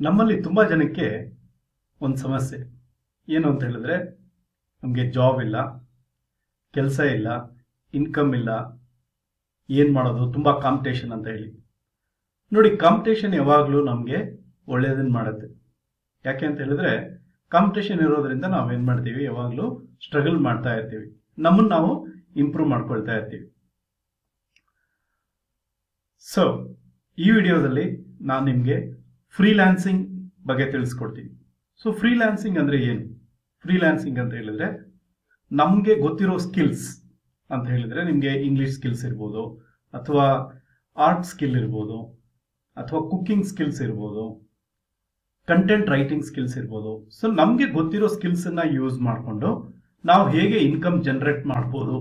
ನಮ್ಮಲ್ಲಿ ತುಂಬ ಜನಕ್ಕೆ ಒಂದು ಸಮಸ್ಯೆ. ಏನು ಅಂತ ಹೇಳಿದ್ರೆ, ನಮಗೆ ಜಾಬ್ ಇಲ್ಲ, ಕೆಲಸ ಇಲ್ಲ ಇನ್ಕಮ್ ಇಲ್ಲ, ಏನು ಮಾಡೋದು, ತುಂಬ ಕಾಂಪಿಟೇಷನ್ ಅಂತ ಹೇಳಿ. ನೋಡಿ ಕಾಂಪಿಟೇಷನ್ ಯಾವಾಗಲೂ ನಮಗೆ ಒಳ್ಳೆಯದನ್ನು ಮಾಡುತ್ತೆ. ಯಾಕೆ ಅಂತ ಹೇಳಿದ್ರೆ ಕಾಂಪಿಟೇಷನ್ ಇರೋದ್ರಿಂದ ನಾವು ಏನು ಮಾಡ್ತೀವಿ, ಯಾವಾಗಲೂ ಸ್ಟ್ರಗಲ್ ಮಾಡ್ತಾ ಇರ್ತೀವಿ. ನಮ್ಮನ್ನು ನಾವು ಇಂಪ್ರೂವ್ ಮಾಡ್ಕೊಳ್ತಾ ಇರ್ತೀವಿ. ಸೊ ಈ ವಿಡಿಯೋದಲ್ಲಿ ನಾನು ನಿಮಗೆ ಫ್ರೀಲ್ಯಾನ್ಸಿಂಗ್ ಬಗ್ಗೆ ತಿಳಿಸ್ಕೊಡ್ತೀನಿ. ಸೊ ಫ್ರೀಲ್ಯಾನ್ಸಿಂಗ್ ಅಂದರೆ ಏನು? ಫ್ರೀಲ್ಯಾನ್ಸಿಂಗ್ ಅಂತ ಹೇಳಿದ್ರೆ ನಮಗೆ ಗೊತ್ತಿರೋ ಸ್ಕಿಲ್ಸ್ ಅಂತ ಹೇಳಿದ್ರೆ ನಿಮಗೆ ಇಂಗ್ಲೀಷ್ ಸ್ಕಿಲ್ಸ್ ಇರ್ಬೋದು, ಅಥವಾ ಆರ್ಟ್ ಸ್ಕಿಲ್ ಇರ್ಬೋದು, ಅಥವಾ ಕುಕ್ಕಿಂಗ್ ಸ್ಕಿಲ್ಸ್ ಇರ್ಬೋದು ಕಂಟೆಂಟ್ ರೈಟಿಂಗ್ ಸ್ಕಿಲ್ಸ್ ಇರ್ಬೋದು. ಸೊ ನಮಗೆ ಗೊತ್ತಿರೋ ಸ್ಕಿಲ್ಸನ್ನು ಯೂಸ್ ಮಾಡಿಕೊಂಡು ನಾವು ಹೇಗೆ ಇನ್ಕಮ್ ಜನರೇಟ್ ಮಾಡ್ಬೋದು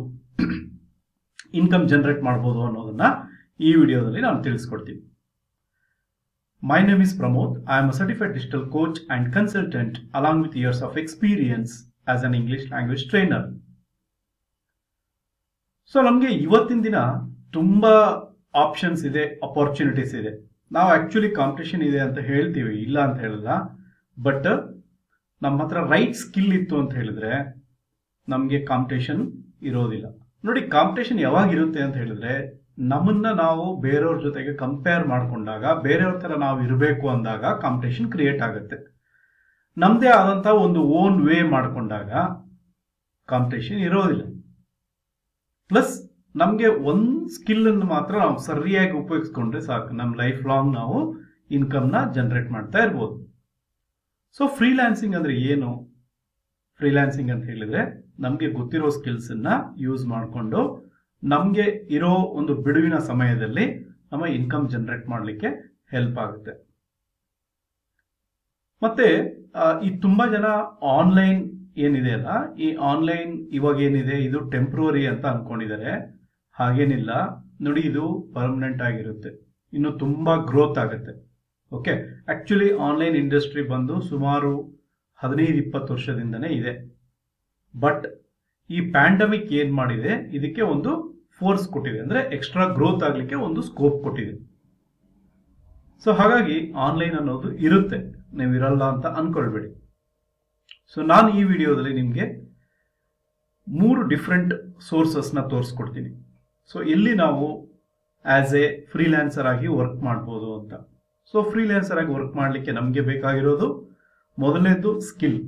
ಇನ್ಕಮ್ ಜನರೇಟ್ ಮಾಡ್ಬೋದು ಅನ್ನೋದನ್ನ ಈ ವಿಡಿಯೋದಲ್ಲಿ ನಾನು ತಿಳಿಸ್ಕೊಡ್ತೀನಿ. My name is Pramod. I am a certified digital coach and consultant along with years of experience as an English language trainer so ನಮಗೆ ಇವತ್ತಿನ ದಿನ ತುಂಬ ಆಪ್ಷನ್ಸ್ ಇದೆ ಅಪೋರ್ಚುನಿಟೀಸ್ ಇದೆ. ನಾವು ಆ್ಯಕ್ಚುಲಿ ಕಾಂಪಿಟೇಷನ್ ಇದೆ ಅಂತ ಹೇಳ್ತೀವಿ, ಇಲ್ಲ ಅಂತ ಹೇಳಲ್ಲ. ಬಟ್ ನಮ್ಮ ಹತ್ರ ರೈಟ್ ಸ್ಕಿಲ್ ಇತ್ತು ಅಂತ ಹೇಳಿದ್ರೆ ನಮಗೆ ಕಾಂಪಿಟೇಷನ್ ಇರೋದಿಲ್ಲ. ನೋಡಿ ಕಾಂಪಿಟೇಷನ್ ಯಾವಾಗ ಇರುತ್ತೆ ಅಂತ ಹೇಳಿದ್ರೆ ನಮ್ಮನ್ನ ನಾವು ಬೇರೆಯವ್ರ ಜೊತೆಗೆ ಕಂಪೇರ್ ಮಾಡ್ಕೊಂಡಾಗ, ಬೇರೆಯವ್ರ ತರ ನಾವು ಇರಬೇಕು ಅಂದಾಗ ಕಾಂಪಿಟೇಷನ್ ಕ್ರಿಯೇಟ್ ಆಗುತ್ತೆ. ನಮ್ದೇ ಆದಂತ ಒಂದು ಓನ್ ವೇ ಮಾಡ್ಕೊಂಡಾಗ ಕಾಂಪಿಟೇಷನ್ ಇರೋದಿಲ್ಲ. ಪ್ಲಸ್ ನಮಗೆ ಒಂದು ಸ್ಕಿಲ್ ಅನ್ನು ಮಾತ್ರ ನಾವು ಸರಿಯಾಗಿ ಉಪಯೋಗಿಸ್ಕೊಂಡ್ರೆ ಸಾಕು. ನಮ್ಮ ಲೈಫ್ ಲಾಂಗ್ ನಾವು ಇನ್ಕಮ್ನ ಜನರೇಟ್ ಮಾಡ್ತಾ ಇರ್ಬೋದು. ಸೊ ಫ್ರೀಲ್ಯಾನ್ಸಿಂಗ್ ಅಂದ್ರೆ ಏನು? ಫ್ರೀಲ್ಯಾನ್ಸಿಂಗ್ ಅಂತ ಹೇಳಿದ್ರೆ ನಮಗೆ ಗೊತ್ತಿರೋ ಸ್ಕಿಲ್ಸ್ ಅನ್ನ ಯೂಸ್ ಮಾಡಿಕೊಂಡು ನಮಗೆ ಇರೋ ಒಂದು ಬಿಡುವಿನ ಸಮಯದಲ್ಲಿ ನಮ್ಮ ಇನ್ಕಮ್ ಜನರೇಟ್ ಮಾಡಲಿಕ್ಕೆ ಹೆಲ್ಪ್ ಆಗುತ್ತೆ. ಮತ್ತೆ ಈ ತುಂಬಾ ಜನ ಆನ್ಲೈನ್ ಏನಿದೆ ಅಲ್ಲ, ಈ ಆನ್ಲೈನ್ ಇವಾಗ ಏನಿದೆ, ಇದು ಟೆಂಪ್ರವರಿ ಅಂತ ಅನ್ಕೊಂಡಿದ್ದಾರೆ. ಹಾಗೇನಿಲ್ಲ. ನೋಡಿ, ಇದು ಪರ್ಮನೆಂಟ್ ಆಗಿರುತ್ತೆ. ಇನ್ನು ತುಂಬಾ ಗ್ರೋತ್ ಆಗುತ್ತೆ. ಓಕೆ ಆಕ್ಚುಲಿ ಆನ್ಲೈನ್ ಇಂಡಸ್ಟ್ರಿ ಬಂದು ಸುಮಾರು ಹದಿನೈದು, ಇಪ್ಪತ್ತು ವರ್ಷದಿಂದನೇ ಇದೆ. ಬಟ್ ಈ ಪ್ಯಾಂಡಮಿಕ್ ಏನ್ ಮಾಡಿದೆ, ಇದಕ್ಕೆ ಒಂದು ಫೋರ್ಸ್ ಕೊಟ್ಟಿದೆ. ಅಂದರೆ ಎಕ್ಸ್ಟ್ರಾ ಗ್ರೋತ್ ಆಗಲಿಕ್ಕೆ ಒಂದು ಸ್ಕೋಪ್ ಕೊಟ್ಟಿದೆ. ಸೊ ಹಾಗಾಗಿ ಆನ್ಲೈನ್ ಅನ್ನೋದು ಇರುತ್ತೆ. ನೀವು ಇರಲ್ಲ ಅಂತ ಅನ್ಕೊಳ್ಬೇಡಿ. ಸೊ ನಾನು ಈ ವಿಡಿಯೋದಲ್ಲಿ ನಿಮಗೆ ಮೂರು ಡಿಫ್ರೆಂಟ್ ಸೋರ್ಸಸ್ನ ತೋರಿಸ್ಕೊಡ್ತೀನಿ. ಸೊ ಎಲ್ಲಿ ನಾವು ಆ್ಯಸ್ ಎ ಫ್ರೀಲ್ಯಾನ್ಸರ್ ಆಗಿ ವರ್ಕ್ ಮಾಡ್ಬೋದು ಅಂತ. ಸೊ ಫ್ರೀಲ್ಯಾನ್ಸರ್ ಆಗಿ ವರ್ಕ್ ಮಾಡಲಿಕ್ಕೆ ನಮಗೆ ಬೇಕಾಗಿರೋದು ಮೊದಲನೇದು ಸ್ಕಿಲ್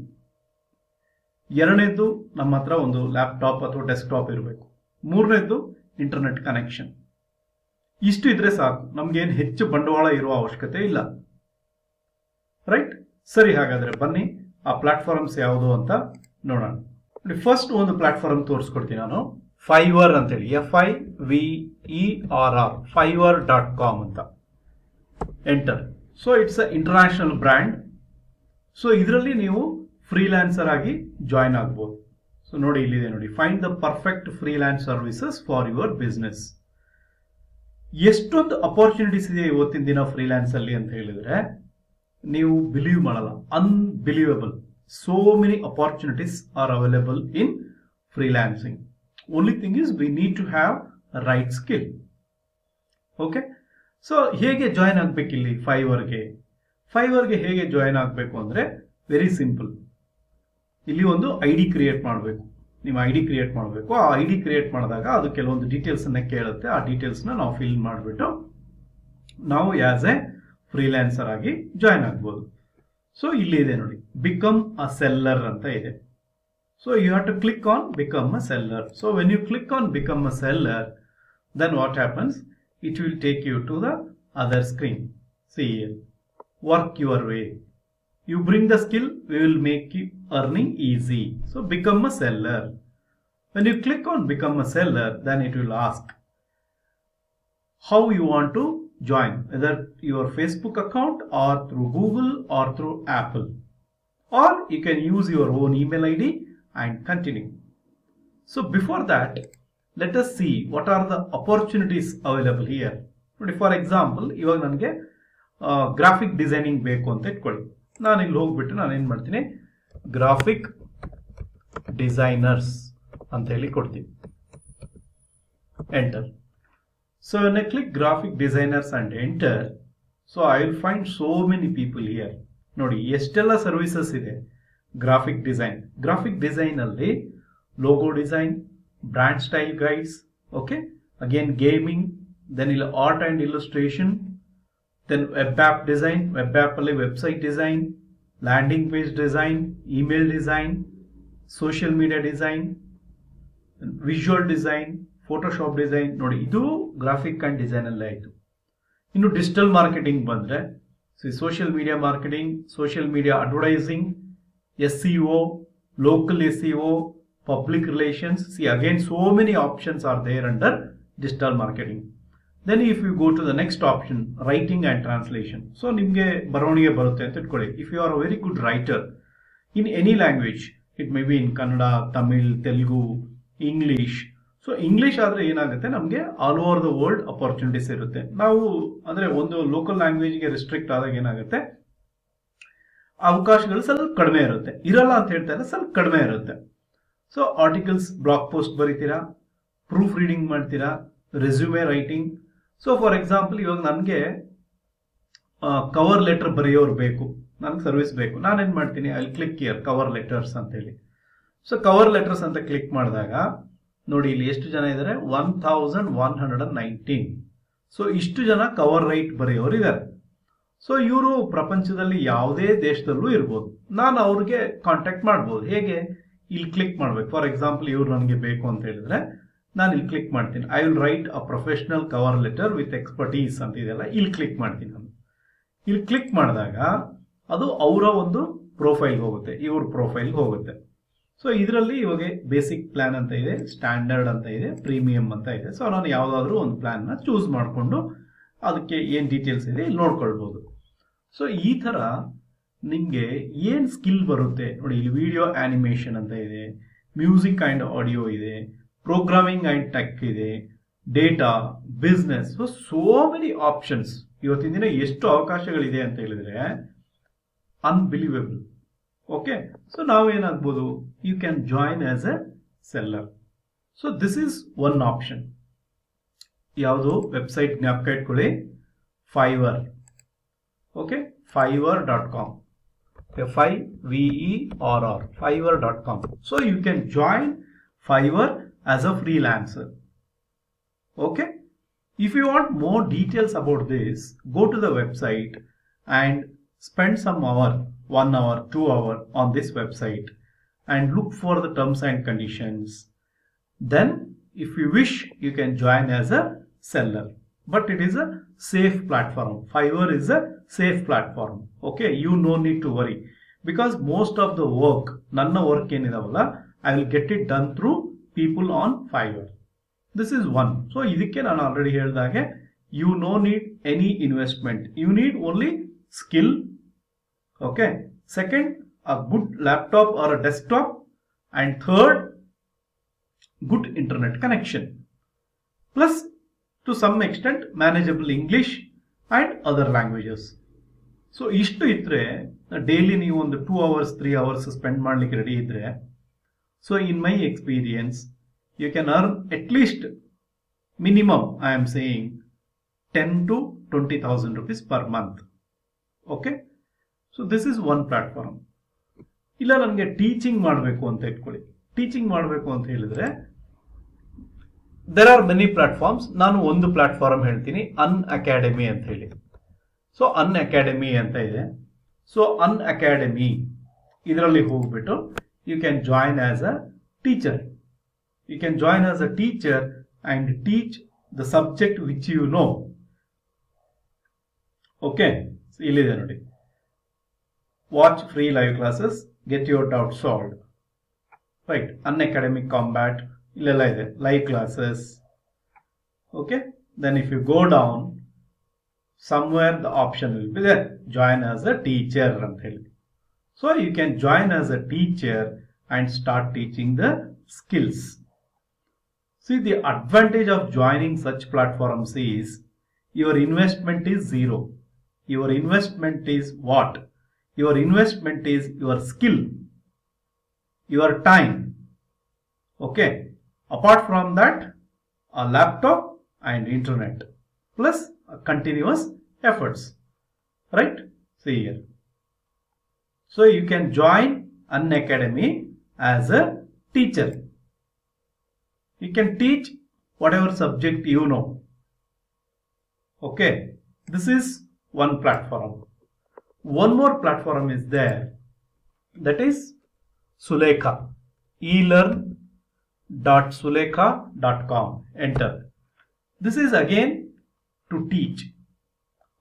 ಎರಡನೇದು ನಮ್ಮ ಹತ್ರ ಒಂದು ಲ್ಯಾಪ್ಟಾಪ್ ಅಥವಾ ಡೆಸ್ಕ್ಟಾಪ್ ಇರಬೇಕು. ಮೂರನೇದು ಇಂಟರ್ನೆಟ್ ಕನೆಕ್ಷನ್ ಇಷ್ಟು ಇದ್ರೆ ಸಾಕು. ನಮ್ಗೇನು ಹೆಚ್ಚು ಬಂಡವಾಳ ಇರುವ ಅವಶ್ಯಕತೆ ಇಲ್ಲ. ರೈಟ್ ಸರಿ, ಹಾಗಾದ್ರೆ ಬನ್ನಿ. ಆ ಪ್ಲಾಟ್ಫಾರ್ಮ್ಸ್ ಯಾವುದು ಅಂತ ನೋಡೋಣ. ನೋಡಿ ಫಸ್ಟ್ ಒಂದು ಪ್ಲಾಟ್ಫಾರ್ಮ್ ತೋರಿಸ್ಕೊಡ್ತೀನಿ ನಾನು. ಫೈವರ್ ಅಂತೇಳಿ. F I V E R R Fiverr dot com ಅಂತ. Enter so it's a international brand so ಇದರಲ್ಲಿ ನೀವು ಫ್ರೀಲ್ಯಾನ್ಸರ್ ಆಗಿ ಜಾಯ್ನ್ ಆಗ್ಬೋದು. ಸೊ ನೋಡಿ ಇಲ್ಲಿದೆ ನೋಡಿ. Find the perfect freelance services for your business ಎಷ್ಟೊಂದು ಅಪರ್ಚುನಿಟೀಸ್ ಇದೆ ಇವತ್ತಿನ ದಿನ ಫ್ರೀಲ್ಯಾನ್ಸ್ ಅಲ್ಲಿ ಅಂತ ಹೇಳಿದ್ರೆ, ನೀವು ಬಿಲೀವ್ ಮಾಡಲ್ಲ. Unbelievable so many opportunities are available in freelancing only thing is we need to have right skill okay so ಹೇಗೆ ಜಾಯಿನ್ ಆಗಬೇಕು ಇಲ್ಲಿ ಫೈವರ್ಗೆ ಫೈವರ್ಗೆ ಹೇಗೆ ಜಾಯಿನ್ ಆಗಬೇಕು ಅಂದ್ರೆ ವೆರಿ ಸಿಂಪಲ್ ಇಲ್ಲಿ ಒಂದು ಐ ಡಿ ಕ್ರಿಯೇಟ್ ಮಾಡಬೇಕು. ನಿಮ್ಮ ಐ ಡಿ ಕ್ರಿಯೇಟ್ ಮಾಡಬೇಕು. ಆ ಐ ಡಿ ಕ್ರಿಯೇಟ್ ಮಾಡಿದಾಗ ಅದು ಕೆಲವೊಂದು ಡೀಟೇಲ್ಸ್ ಅನ್ನ ಕೇಳುತ್ತೆ. ಆ ಡೀಟೇಲ್ಸ್ನ ನಾವು ಫಿಲ್ ಮಾಡಿಬಿಟ್ಟು ನಾವು ಆಸ್ ಎ ಫ್ರೀಲ್ಯಾನ್ಸರ್ ಆಗಿ ಜಾಯ್ನ್ ಆಗ್ಬೋದು. ಸೊ ಇಲ್ಲಿ ಇದೆ ನೋಡಿ. ಬಿಕಮ್ ಅ ಸೆಲ್ಲರ್ ಅಂತ ಇದೆ. So you have to click on become a seller so when you click on become a seller then what happens it will take you to the other screen see work your way you bring the skill we will make you earning easy so become a seller when you click on become a seller then it will ask how you want to join whether your facebook account or through google or through apple or you can use your own email id and continue so before that let us see what are the opportunities available here ನೋಡಿ for example ಇವಾಗ ನನಗೆ graphic designing ಬೇಕು ಅಂತ ಇಟ್ಕೊಳ್ಳಿ ನಾನು ಇಲ್ಲಿ ಹೋಗ್ಬಿಟ್ಟು ನಾನು ಏನು ಮಾಡ್ತೀನಿ? ಗ್ರಾಫಿಕ್ ಡಿಸೈನರ್ಸ್ ಅಂತ ಹೇಳಿ ಕೊಡ್ತೀನಿ. Enter so I click graphic designers and enter so I will find so many people here ನೋಡಿ, ಎಷ್ಟೆಲ್ಲ ಸರ್ವಿಸಸ್ ಇದೆ? ಗ್ರಾಫಿಕ್ ಡಿಸೈನ್ ಗ್ರಾಫಿಕ್ ಡಿಸೈನ್ ಅಲ್ಲಿ logo design brand style guides okay again gaming then ಇಲ್ಲ art and illustration then web app design web app ಅಲ್ಲಿ website design landing page design email design social media design visual design Photoshop design ನೋಡಿ, ಇದು graphic and design ಅಲ್ಲೇ ಆಯಿತು. ಇನ್ನು digital marketing ಬಂದರೆ social media marketing social media advertising S E O local S E O public relations see again so many options are there under digital marketing then if you go to the next option writing and translation so ನಿಮಗೆ ಬರವಣಿಗೆ ಬರುತ್ತೆ ಅಂತ ಇಟ್ಕೊಳ್ಳಿ. If you are a very good writer in any language it may be in Kannada Tamil Telugu English so English ಆದರೆ ಏನಾಗುತ್ತೆ? ನಮಗೆ all over the world opportunities ಇರುತ್ತೆ. ನಾವು ಅಂದರೆ ಒಂದು ಲೋಕಲ್ ಲ್ಯಾಂಗ್ವೇಜ್ಗೆ ರೆಸ್ಟ್ರಿಕ್ಟ್ ಆದಾಗ ಏನಾಗುತ್ತೆ? ಅವಕಾಶಗಳು ಸ್ವಲ್ಪ ಕಡಿಮೆ ಇರುತ್ತೆ. ಇರಲ್ಲ ಅಂತ ಹೇಳ್ತಾ ಸ್ವಲ್ಪ ಕಡಿಮೆ ಇರುತ್ತೆ. ಸೊ ಆರ್ಟಿಕಲ್ಸ್ ಬ್ಲಾಗ್ ಪೋಸ್ಟ್ ಬರೀತೀರಾ? ಪ್ರೂಫ್ ರೀಡಿಂಗ್ ಮಾಡ್ತೀರಾ? Resume writing so for example ಇವಾಗ ನನಗೆ ಕವರ್ ಲೆಟರ್ ಬರೆಯೋರು ಬೇಕು. ನನಗೆ ಸರ್ವಿಸ್ ಬೇಕು. ನಾನೇನು ಮಾಡ್ತೀನಿ? ಅಲ್ಲಿ ಕ್ಲಿಕ್ ಇಯರ್ ಕವರ್ ಲೆಟರ್ಸ್ ಅಂತ ಹೇಳಿ ಸೊ ಕವರ್ ಲೆಟರ್ಸ್ ಅಂತ ಕ್ಲಿಕ್ ಮಾಡಿದಾಗ, ನೋಡಿ ಇಲ್ಲಿ ಎಷ್ಟು ಜನ ಇದ್ದಾರೆ one thousand one hundred and nineteen so ಇಷ್ಟು ಜನ ಕವರ್ ರೈಟ್ ಬರೆಯೋರು ಇದ್ದಾರೆ ಸೊ ಇವರು ಪ್ರಪಂಚದಲ್ಲಿ ಯಾವುದೇ ದೇಶದಲ್ಲೂ ಇರ್ಬೋದು. ನಾನು ಅವ್ರಿಗೆ ಕಾಂಟ್ಯಾಕ್ಟ್ ಮಾಡ್ಬೋದು. ಹೇಗೆ? ಇಲ್ಲಿ ಕ್ಲಿಕ್ ಮಾಡ್ಬೇಕು. ಫಾರ್ ಎಕ್ಸಾಂಪಲ್ ಇವ್ರು ನನಗೆ ಬೇಕು ಅಂತ ಹೇಳಿದ್ರೆ ನಾನು ಇಲ್ಲಿ ಕ್ಲಿಕ್ ಮಾಡ್ತೀನಿ. I will write a professional cover letter with expertise ಅಂತ ಇದೆಯಲ್ಲ, ಇಲ್ಲಿ ಕ್ಲಿಕ್ ಮಾಡ್ತೀನಿ ನಾನು. ಇಲ್ಲಿ ಕ್ಲಿಕ್ ಮಾಡಿದಾಗ ಅದು ಅವರ ಒಂದು ಪ್ರೊಫೈಲ್ ಹೋಗುತ್ತೆ, ಇವ್ರ ಪ್ರೊಫೈಲ್ ಹೋಗುತ್ತೆ. ಸೊ ಇದರಲ್ಲಿ ಇವಾಗ ಬೇಸಿಕ್ ಪ್ಲಾನ್ ಅಂತ ಇದೆ ಸ್ಟ್ಯಾಂಡರ್ಡ್ ಅಂತ ಇದೆ ಪ್ರೀಮಿಯಂ ಅಂತ ಇದೆ. ಸೊ ನಾನು ಯಾವುದಾದ್ರೂ ಒಂದು ಪ್ಲಾನ್ನ ಚೂಸ್ ಮಾಡಿಕೊಂಡು ಅದಕ್ಕೆ ಏನು ಡೀಟೇಲ್ಸ್ ಇದೆ ಇಲ್ಲಿ ನೋಡ್ಕೊಳ್ಬೋದು. ಸೊ ಈ ಥರ ನಿಮಗೆ ಏನು ಸ್ಕಿಲ್ ಬರುತ್ತೆ? ನೋಡಿ, ಇಲ್ಲಿ ವಿಡಿಯೋ ಆ್ಯನಿಮೇಷನ್ ಅಂತ ಇದೆ ಮ್ಯೂಸಿಕ್ ಆ್ಯಂಡ್ ಆಡಿಯೋ ಇದೆ. ಪ್ರೋಗ್ರಾಮಿಂಗ್ ಆ್ಯಂಡ್ ಟೆಕ್ ಇದೆ, data, business, so, so many options. ಇವತ್ತಿನ ದಿನ ಎಷ್ಟು ಅವಕಾಶಗಳಿದೆ ಅಂತ ಹೇಳಿದ್ರೆ unbelievable okay so ನಾವೇನಾಗ್ಬೋದು you can join as a seller so this is one option ಯಾವುದು? ವೆಬ್ಸೈಟ್ ಜ್ಞಾಪಕ ಇಟ್ಕೊಳ್ಳಿ. Fiverr okay Fiverr dot com F I E R R Fiverr dot com so you can join Fiverr as a freelancer okay if you want more details about this go to the website and spend some hour one hour two hour on this website and look for the terms and conditions then if you wish you can join as a seller but it is a safe platform fiverr is a safe platform okay you no need to worry because most of the work ನನ್ನ work ಏನಿದಾವಲ್ಲ i will get it done through People on fiverr this is one so ಇದಕ್ಕೆ ನಾನು already ಹೇಳಿದಾಗೆ you no need any investment you need only skill okay second a good laptop or a desktop and third good internet connection plus to some extent manageable English and other languages so ಇಷ್ಟು ಇದ್ರೆ daily ನೀವು ಒಂದು two hours three hours spend ಮಾಡ್ಲಿಕ್ಕೆ ready ಇದ್ರೆ so in my experience you can earn at least minimum, i am saying 10 to 20000 rupees per month. Okay? So, this is one platform. ಇಲ್ಲ, ನನಗೆ teaching ಮಾಡಬೇಕು ಅಂತ ಇಟ್ಕೊಳ್ಳಿ. Teaching ಮಾಡಬೇಕು ಅಂತ ಹೇಳಿದ್ರೆ ದೆರ್ ಆರ್ ಮೆನಿ ಪ್ಲಾಟ್ಫಾರ್ಮ್ಸ್ ನಾನು ಒಂದು ಪ್ಲಾಟ್ಫಾರ್ಮ್ ಹೇಳ್ತೀನಿ ಅನ್ ಅಕಾಡೆಮಿ ಅಂತ ಹೇಳಿ. ಸೊ ಅನ್ ಅಕಾಡೆಮಿ ಅಂತ ಇದೆ. ಸೊ ಅನ್ ಅಕಾಡೆಮಿ ಇದರಲ್ಲಿ ಹೋಗ್ಬಿಟ್ಟು you can join as a teacher you can join as a teacher and teach the subject which you know okay so ಇಲ್ಲಿದೆ ನೋಡಿ watch free live classes get your doubt solve right Unacademy combat ಇಲ್ಲೆಲ್ಲ ಇದೆ live classes okay then if you go down somewhere the option will be there join as a teacher ಅಂತ ಹೇಳಿ so you can join as a teacher and start teaching the skills. See the advantage of joining such platforms is your investment is zero. Your investment is what? Your investment is your skill, your time. Okay. Apart from that, a laptop and internet plus continuous efforts. Right? See here so you can join an academy as a teacher. You can teach whatever subject you know. Okay. This is one platform. One more platform is there. That is sulekha elearn.sulekha.com enter. This is again to teach.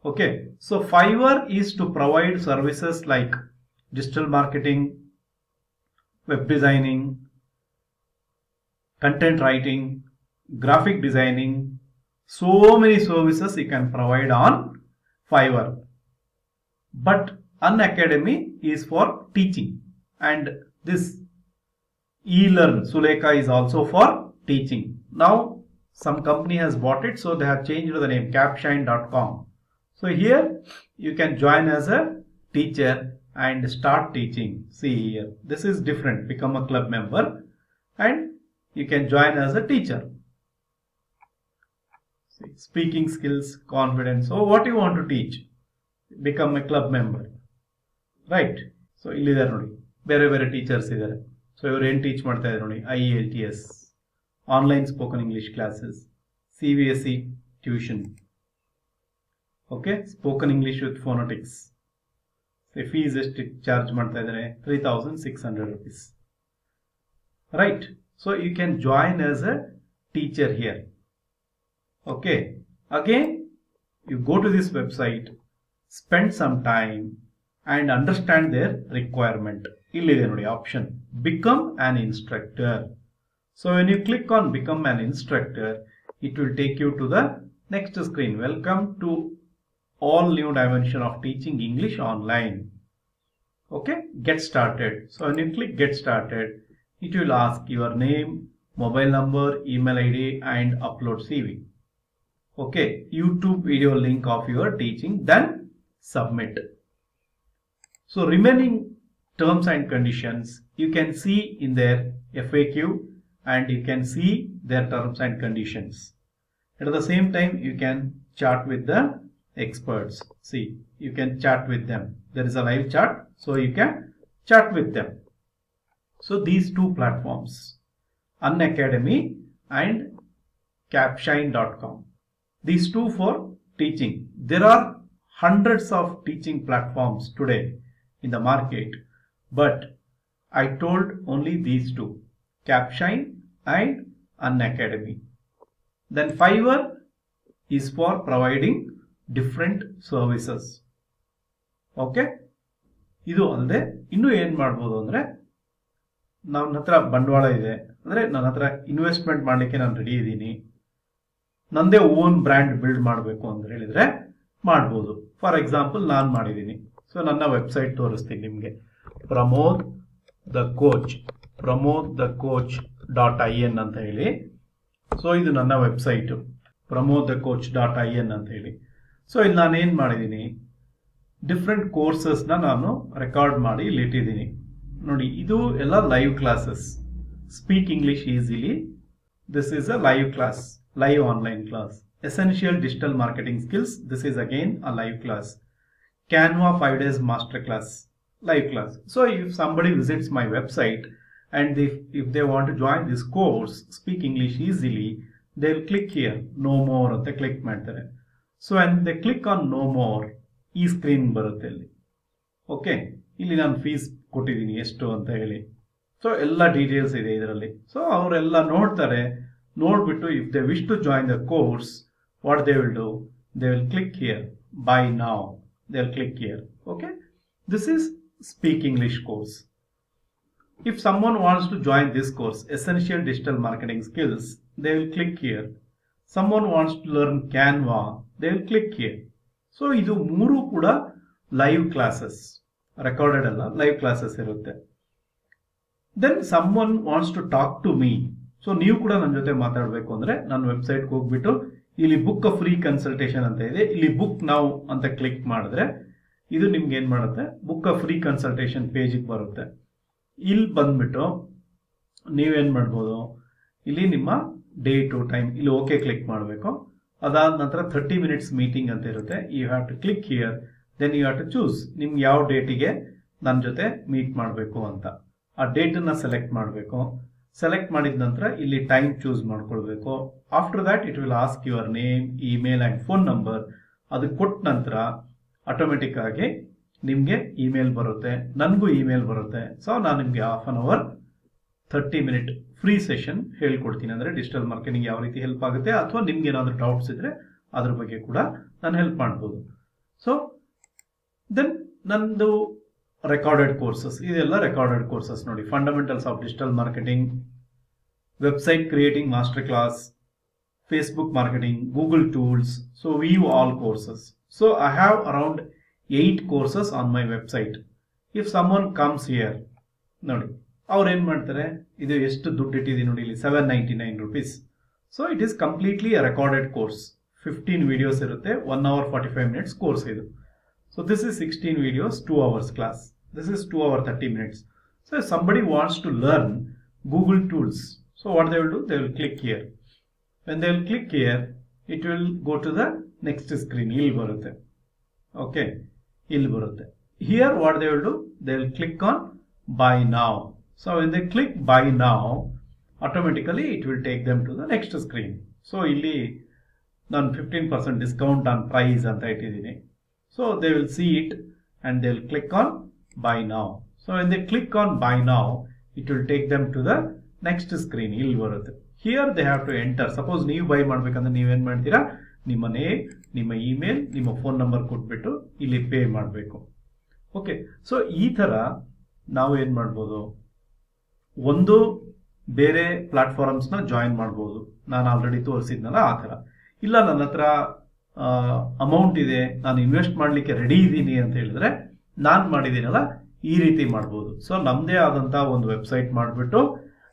Okay. So fiverr is to provide services like digital marketing web designing content writing graphic designing so many services you can provide on fiverr. But an academy is for teaching and this e-learn sulekha is also for teaching. Now some company has bought it so they have changed the name capshine.com so here you can join as a teacher and start teaching see here this is different become a club member and you can join as a teacher see, speaking skills confidence so what you want to teach become a club member right so ಇಲ್ಲಿದ್ದಾರೆ ನೋಡಿ ಬೇರೆ ಬೇರೆ teachers ಇದ್ದಾರೆ so ಇವರು ಏನು teach ಮಾಡ್ತಾ ಇದ್ದಾರೆ ನೋಡಿ IELTS online spoken English classes CBSE tuition okay spoken English with phonetics Fees ಎಷ್ಟು ಚಾರ್ಜ್ ಮಾಡ್ತಾ ಇದ್ದಾರೆ three thousand six hundred rupees right so you can join as a teacher here okay again you go to this website spend some time and understand their requirement. ಇಲ್ಲಿದೆ ನೋಡಿ option become an instructor so when you click on become an instructor it will take you to the next screen welcome to all new dimension of teaching English online. Okay, get started. So when you click get started, it will ask your name, mobile number, email ID and upload CV. Okay, YouTube video link of your teaching, then submit. So remaining terms and conditions you can see in their FAQ and you can see their terms and conditions. At the same time, you can chat with the experts. See, you can chat with them. There is a live chat so you can chat with them. So these two platforms, Unacademy and capshine.com. These two for teaching. There are hundreds of teaching platforms today in the market but I told only these two Capshine and Unacademy. Then Fiverr is for providing different services okay ಇದು ಅಲ್ಲದೆ ಇನ್ನೂ ಏನು ಮಾಡ್ಬೋದು ಅಂದರೆ ನನ್ನ ಹತ್ರ ಬಂಡವಾಳ ಇದೆ. ಅಂದರೆ ನನ್ನ ಹತ್ರ ಇನ್ವೆಸ್ಟ್ಮೆಂಟ್ ಮಾಡಲಿಕ್ಕೆ ನಾನು ರೆಡಿ ಇದ್ದೀನಿ. ನನ್ನದೇ ಓನ್ ಬ್ರ್ಯಾಂಡ್ ಬಿಲ್ಡ್ ಮಾಡಬೇಕು ಅಂತ ಹೇಳಿದರೆ ಮಾಡ್ಬೋದು. ಫಾರ್ ಎಕ್ಸಾಂಪಲ್ ನಾನು ಮಾಡಿದ್ದೀನಿ. ಸೊ ನನ್ನ ವೆಬ್ಸೈಟ್ ತೋರಿಸ್ತೀನಿ ನಿಮಗೆ. Pramod the coach. Pramod the coach dot I N ಅಂತ ಹೇಳಿ. ಸೊ ಇದು ನನ್ನ website Pramod the coach dot I N ಅಂತ ಹೇಳಿ. ಸೊ ಇಲ್ಲಿ ನಾನು ಏನು ಮಾಡಿದ್ದೀನಿ? ಡಿಫ್ರೆಂಟ್ ಕೋರ್ಸಸ್ನ ನಾನು ರೆಕಾರ್ಡ್ ಮಾಡಿ ಇಲ್ಲಿ ಇಟ್ಟಿದ್ದೀನಿ. ನೋಡಿ, ಇದು ಎಲ್ಲ live classes speak English easily this is a live class live online class essential digital marketing skills this is again a live class Canva five days master class live class so if somebody visits my website and the if they want to join this course speak English easily they click here know more ಅಂತ click ಮಾಡ್ತಾರೆ. So and they click on know more ಈ screen ಬರುತ್ತೆ ಅಲ್ಲಿ okay ಇಲ್ಲಿ ನಾನು fees ಕೊಟ್ಟಿದ್ದೀನಿ, ಎಷ್ಟು ಅಂತ ಹೇಳಿ. ಸೊ ಎಲ್ಲ ಡೀಟೇಲ್ಸ್ ಇದೆ ಇದರಲ್ಲಿ. ಸೊ ಅವರೆಲ್ಲ ನೋಡ್ತಾರೆ. ನೋಡಿಬಿಟ್ಟು if they wish to join the course what they will do they will click here buy now they will click here okay this is speak English course if someone wants to join this course essential digital marketing skills they will click here someone wants to learn Canva they click here. So, ಇದು ಮೂರು ಕೂಡ live classes recorded ಅಲ್ಲ live classes ಇರುತ್ತೆ. Then some one wants to talk to me so ನೀವು ಕೂಡ ನನ್ನ ಜೊತೆ ಮಾತಾಡಬೇಕು ಅಂದ್ರೆ ನನ್ನ ವೆಬ್ಸೈಟ್ಗೆ ಹೋಗ್ಬಿಟ್ಟು ಇಲ್ಲಿ ಬುಕ್ ಅ ಫ್ರೀ ಕನ್ಸಲ್ಟೇಷನ್ ಅಂತ ಇದೆ. ಇಲ್ಲಿ ಬುಕ್ ನಾವು ಅಂತ ಕ್ಲಿಕ್ ಮಾಡಿದ್ರೆ ಇದು ನಿಮ್ಗೆ ಏನ್ ಮಾಡುತ್ತೆ? ಬುಕ್ ಅ ಫ್ರೀ ಕನ್ಸಲ್ಟೇಷನ್ ಪೇಜಿಗೆ ಬರುತ್ತೆ. ಇಲ್ಲಿ ಬಂದ್ಬಿಟ್ಟು ನೀವೇನ್ ಮಾಡ್ಬೋದು? ಇಲ್ಲಿ ನಿಮ್ಮ ಡೇ ಟು ಟೈಮ್ ಇಲ್ಲಿ ಓಕೆ ಕ್ಲಿಕ್ ಮಾಡಬೇಕು. ಅದಾದ ನಂತರ ಥರ್ಟಿ ಮಿನಿಟ್ಸ್ ಮೀಟಿಂಗ್ ಅಂತ ಇರುತ್ತೆ. You have to click here then you have to choose ನಿಮ್ಗೆ ಯಾವ ಡೇಟಿಗೆ ನನ್ನ ಜೊತೆ ಮೀಟ್ ಮಾಡಬೇಕು ಅಂತ. ಆ ಡೇಟನ್ನು ಸೆಲೆಕ್ಟ್ ಮಾಡಬೇಕು. ಸೆಲೆಕ್ಟ್ ಮಾಡಿದ ನಂತರ ಇಲ್ಲಿ ಟೈಮ್ ಚೂಸ್ ಮಾಡ್ಕೊಳ್ಬೇಕು. After that it will ask your name email and phone number ಅದು ಕೊಟ್ಟ ನಂತರ ಆಟೋಮೆಟಿಕ್ ಆಗಿ ನಿಮಗೆ ಇಮೇಲ್ ಬರುತ್ತೆ. ನನಗೂ ಇಮೇಲ್ ಬರುತ್ತೆ. ಸೊ ನಾನು ನಿಮಗೆ half an hour thirty minute free session ಹೇಳ್ಕೊಡ್ತೀನಿ. ಅಂದರೆ ಡಿಜಿಟಲ್ ಮಾರ್ಕೆಟಿಂಗ್ ಯಾವ ರೀತಿ ಹೆಲ್ಪ್ ಆಗುತ್ತೆ ಅಥವಾ ನಿಮ್ಗೆ ಏನಾದರೂ ಡೌಟ್ಸ್ ಇದ್ರೆ ಅದ್ರ ಬಗ್ಗೆ ಕೂಡ ನಾನು ಹೆಲ್ಪ್ ಮಾಡ್ಬೋದು. ಸೊ ದೆನ್ ನಂದು ರೆಕಾರ್ಡೆಡ್ ಕೋರ್ಸಸ್ ಇದೆಲ್ಲ ರೆಕಾರ್ಡೆಡ್ ಕೋರ್ಸಸ್ ನೋಡಿ. Fundamentals of digital marketing website creating master class Facebook marketing Google tools so we've all courses so I have around eight courses on my website if someone comes here ನೋಡಿ ಅವ್ರು ಏನು ಮಾಡ್ತಾರೆ? ಇದು ಎಷ್ಟು ದುಡ್ಡು ಇಟ್ಟಿದೆ ನೋಡಿ ಇಲ್ಲಿ seven ninety nine rupees so it is completely recorded course fifteen videos ಇರುತ್ತೆ one hour forty five minutes course ಇದು so this is sixteen videos two hours class this is two hour thirty minutes so somebody wants to learn Google tools so what they will do they will click here when they will click here it will go to the next screen ಇಲ್ಲಿ ಬರುತ್ತೆ. Okay ಇಲ್ಲಿ ಬರುತ್ತೆ. Here what they will do they will click on buy now so when they click buy now, automatically it will take them to the next screen. So ಇಲ್ಲಿ ನಾನು fifteen percent discount on price ಅಂತ ಇಟ್ಟಿದ್ದೀನಿ. So they will see it and they will click on buy now so when they click on buy now it will take them to the next screen ಇಲ್ಲಿ ಬರುತ್ತೆ. Here they have to enter suppose ನೀವು buy ಮಾಡ್ಬೇಕಂದ್ರೆ ನೀವೇನು ಮಾಡ್ತೀರಾ? ನಿಮ್ಮ name ನಿಮ್ಮ email ನಿಮ್ಮ phone number ಕೊಟ್ಬಿಟ್ಟು ಇಲ್ಲಿ ಪೇ ಮಾಡಬೇಕು. ಓಕೆ ಸೊ ಈ ಥರ ನಾವು ಏನು ಮಾಡ್ಬೋದು? ಒಂದು ಬೇರೆ ಪ್ಲಾಟ್ಫಾರ್ಮ್ಸ್ನ ಜಾಯಿನ್ ಮಾಡ್ಬೋದು. ನಾನು ಆಲ್ರೆಡಿ ತೋರಿಸಿದ್ನಲ್ಲ ಆ ಥರ. ಇಲ್ಲ, ನನ್ನ ಹತ್ರ ಅಮೌಂಟ್ ಇದೆ, ನಾನು ಇನ್ವೆಸ್ಟ್ ಮಾಡಲಿಕ್ಕೆ ರೆಡಿ ಇದ್ದೀನಿ ಅಂತ ಹೇಳಿದ್ರೆ ನಾನು ಮಾಡಿದ್ದೀನಲ್ಲ, ಈ ರೀತಿ ಮಾಡ್ಬೋದು. ಸೊ ನಮ್ಮದೇ ಆದಂಥ ಒಂದು ವೆಬ್ಸೈಟ್ ಮಾಡಿಬಿಟ್ಟು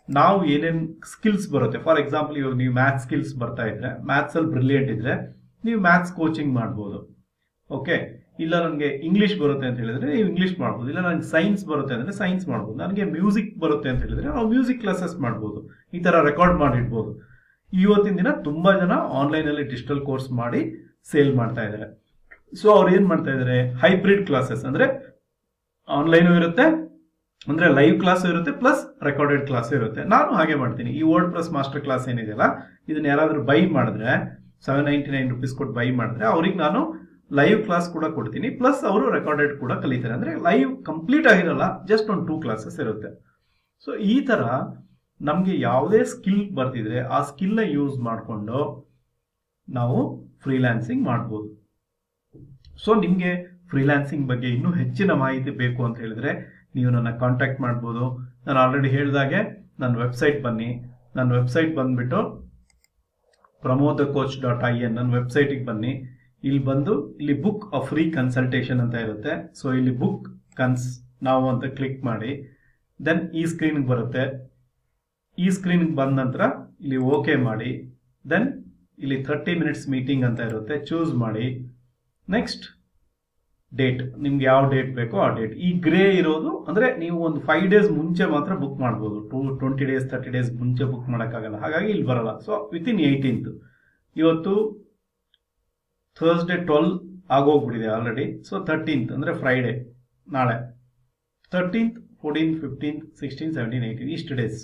ನಾವು ಏನೇನು ಸ್ಕಿಲ್ಸ್ ಬರುತ್ತೆ. ಫಾರ್ ಎಕ್ಸಾಂಪಲ್ ಇವಾಗ ನೀವು ಮ್ಯಾಥ್ಸ್ ಸ್ಕಿಲ್ಸ್ ಬರ್ತಾ ಇದ್ರೆ ಮ್ಯಾಥ್ಸಲ್ಲಿ ಬ್ರಿಲಿಯಂಟ್ ಇದ್ರೆ, ನೀವು ಮ್ಯಾಥ್ಸ್ ಕೋಚಿಂಗ್ ಮಾಡ್ಬೋದು. ಓಕೆ ಇಲ್ಲ ನನಗೆ ಇಂಗ್ಲಿಷ್ ಬರುತ್ತೆ ಅಂತ ಹೇಳಿದ್ರೆ ನೀವು ಇಂಗ್ಲಿಷ್ ಮಾಡ್ಬೋದು. ಇಲ್ಲ ನನಗೆ ಸೈನ್ಸ್ ಬರುತ್ತೆ ಅಂದರೆ ಸೈನ್ಸ್ ಮಾಡ್ಬೋದು. ನನಗೆ ಮ್ಯೂಸಿಕ್ ಬರುತ್ತೆ ಅಂತ ಹೇಳಿದ್ರೆ ನಾವು ಮ್ಯೂಸಿಕ್ ಕ್ಲಾಸಸ್ ಮಾಡ್ಬೋದು. ಈ ಥರ ರೆಕಾರ್ಡ್ ಮಾಡಿಡ್ಬೋದು. ಇವತ್ತಿನ ದಿನ ತುಂಬ ಜನ ಆನ್ಲೈನಲ್ಲಿ ಡಿಜಿಟಲ್ ಕೋರ್ಸ್ ಮಾಡಿ ಸೇಲ್ ಮಾಡ್ತಾ ಇದ್ದಾರೆ. ಸೊ ಅವ್ರು ಏನು ಮಾಡ್ತಾ ಇದ್ದಾರೆ? ಹೈಬ್ರಿಡ್ ಕ್ಲಾಸಸ್ ಅಂದರೆ ಆನ್ಲೈನು ಇರುತ್ತೆ, ಅಂದ್ರೆ ಲೈವ್ ಕ್ಲಾಸ್ ಇರುತ್ತೆ ಪ್ಲಸ್ ರೆಕಾರ್ಡೆಡ್ ಕ್ಲಾಸ್ ಇರುತ್ತೆ. ನಾನು ಹಾಗೆ ಮಾಡ್ತೀನಿ. ಈ ವರ್ಡ್ ಪ್ಲಸ್ ಮಾಸ್ಟರ್ ಕ್ಲಾಸ್ ಏನಿದೆಯಲ್ಲ, ಇದನ್ನ ಯಾರಾದರೂ ಬೈ ಮಾಡಿದ್ರೆ ಸೆವೆನ್ ನೈಂಟಿ ನೈನ್ ರುಪೀಸ್ ಕೊಟ್ಟು ಬೈ ಮಾಡಿದ್ರೆ, ಅವ್ರಿಗೆ ನಾನು ಲೈವ್ ಕ್ಲಾಸ್ ಕೂಡ ಕೊಡ್ತೀನಿ. ಪ್ಲಸ್ ಅವರು ರೆಕಾರ್ಡೆಡ್ ಕೂಡ ಕಲಿತಾರೆ. ಅಂದ್ರೆ ಲೈವ್ ಕಂಪ್ಲೀಟ್ ಆಗಿರಲ್ಲ ಜಸ್ಟ್ ಒಂದು ಟೂ ಕ್ಲಾಸಸ್ ಇರುತ್ತೆ. ಸೊ ಈ ತರ ನಮಗೆ ಯಾವುದೇ ಸ್ಕಿಲ್ ಬರ್ತಿದ್ರೆ ಆ ಸ್ಕಿಲ್ನ ಯೂಸ್ ಮಾಡಿಕೊಂಡು ನಾವು ಫ್ರೀಲ್ಯಾನ್ಸಿಂಗ್ ಮಾಡ್ಬೋದು. ಸೊ ನಿಮಗೆ ಫ್ರೀಲ್ಯಾನ್ಸಿಂಗ್ ಬಗ್ಗೆ ಇನ್ನೂ ಹೆಚ್ಚಿನ ಮಾಹಿತಿ ಬೇಕು ಅಂತ ಹೇಳಿದ್ರೆ ನೀವು ನನ್ನ ಕಾಂಟ್ಯಾಕ್ಟ್ ಮಾಡ್ಬೋದು. ನಾನು ಆಲ್ರೆಡಿ ಹೇಳಿದಾಗೆ ನನ್ನ ವೆಬ್ಸೈಟ್ ಬನ್ನಿ. ನನ್ನ ವೆಬ್ಸೈಟ್ ಬಂದ್ಬಿಟ್ಟು Pramod coach dot I N ನನ್ನ ವೆಬ್ಸೈಟಿಗೆ ಬನ್ನಿ. ಇಲ್ಲಿ ಬಂದು ಇಲ್ಲಿ ಬುಕ್ ಅ ಫ್ರೀ ಕನ್ಸಲ್ಟೇಷನ್ ಅಂತ ಇರುತ್ತೆ. ಸೊ ಇಲ್ಲಿ ಬುಕ್ ಕನ್ಸ್ ನಾವು ಅಂತ ಕ್ಲಿಕ್ ಮಾಡಿ. ದೆನ್ ಈ ಸ್ಕ್ರೀನ್ಗೆ ಬರುತ್ತೆ. ಈ ಸ್ಕ್ರೀನ್ಗೆ ಬಂದ ನಂತರ ಇಲ್ಲಿ ಓಕೆ ಮಾಡಿ. ದೆನ್ ಇಲ್ಲಿ ಥರ್ಟಿ ಮಿನಿಟ್ಸ್ ಮೀಟಿಂಗ್ ಅಂತ ಇರುತ್ತೆ. ಚೂಸ್ ಮಾಡಿ. ನೆಕ್ಸ್ಟ್ ಡೇಟ್ ನಿಮ್ಗೆ ಯಾವ ಡೇಟ್ ಬೇಕೋ ಆ ಡೇಟ್ ಈ ಗ್ರೇ ಇರೋದು ಅಂದ್ರೆ ನೀವು ಒಂದು ಫೈವ್ ಡೇಸ್ ಮುಂಚೆ ಮಾತ್ರ ಬುಕ್ ಮಾಡ್ಬೋದು. Two twenty days thirty days ಮುಂಚೆ ಬುಕ್ ಮಾಡೋಕ್ಕಾಗಲ್ಲ. ಹಾಗಾಗಿ ಇಲ್ಲಿ ಬರಲ್ಲ. ಸೊ ವಿತಿನ್ ಏಯ್ಟೀನ್ತ್ ಇವತ್ತು ಥರ್ಸ್ಡೇ ಟ್ವೆಲ್ ಆಗೋಗ್ಬಿಟ್ಟಿದೆ ಆಲ್ರೆಡಿ ಸೊ ತರ್ಟೀನ್ತ್ ಅಂದ್ರೆ ಫ್ರೈಡೆ ನಾಳೆ. Thirteenth fourteen fifteen sixteen seventeen eighteen ಇಷ್ಟು ಡೇಸ್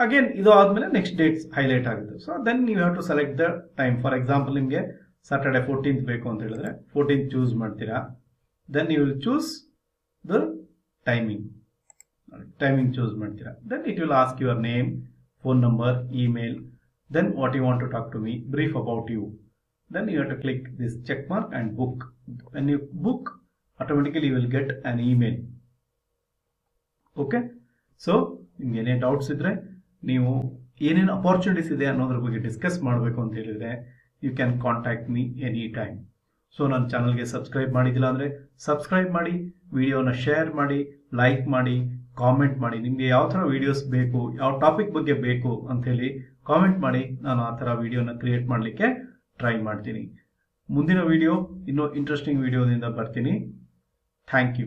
ಅಗೇನ್ ಇದು ಆದಮೇಲೆ ನೆಕ್ಸ್ಟ್ ಡೇಟ್ಸ್ ಹೈಲೈಟ್ ಆಗುತ್ತೆ. ಸೊ ದೆನ್ ನೀವು have to select the time for example ನಿಮಗೆ ಸಾಟರ್ಡೆ ಫೋರ್ಟೀನ್ತ್ ಬೇಕು ಅಂತ ಹೇಳಿದ್ರೆ ಫೋರ್ಟೀನ್ತ್ ಚೂಸ್ ಮಾಡ್ತೀರಾ? Then you will choose the timing timing choose ಮಾಡ್ತೀರಾ? Then it will ask your name phone number email then what you want to talk to me brief about you then you have to click this check mark and book. When you book, automatically you will get an email. Okay so ನಿಮ್ಗೆ ಏನೇ doubts ಇದ್ರೆ ನೀವು ಏನೇನು opportunities ಇದೆ ಅನ್ನೋದ್ರ ಬಗ್ಗೆ discuss ಮಾಡಬೇಕು ಅಂತ ಹೇಳಿದ್ರೆ you can contact me any time so ನನ್ನ ಚಾನಲ್ಗೆ ಸಬ್ಸ್ಕ್ರೈಬ್ ಮಾಡಿದಿಲ್ಲ ಅಂದರೆ ಸಬ್ಸ್ಕ್ರೈಬ್ ಮಾಡಿ ವಿಡಿಯೋನ ಶೇರ್ ಮಾಡಿ ಲೈಕ್ ಮಾಡಿ ಕಾಮೆಂಟ್ ಮಾಡಿ. ನಿಮಗೆ ಯಾವ ಥರ ವಿಡಿಯೋಸ್ ಬೇಕು, ಯಾವ ಟಾಪಿಕ್ ಬಗ್ಗೆ ಬೇಕು ಅಂಥೇಳಿ ಕಾಮೆಂಟ್ ಮಾಡಿ. ನಾನು ಆ ಥರ ವಿಡಿಯೋನ ಕ್ರಿಯೇಟ್ ಮಾಡಲಿಕ್ಕೆ ಟ್ರೈ ಮಾಡ್ತೀನಿ. ಮುಂದಿನ ವಿಡಿಯೋ ಇನ್ನೂ ಇಂಟ್ರೆಸ್ಟಿಂಗ್ ವಿಡಿಯೋದಿಂದ ಬರ್ತೀನಿ. Thank you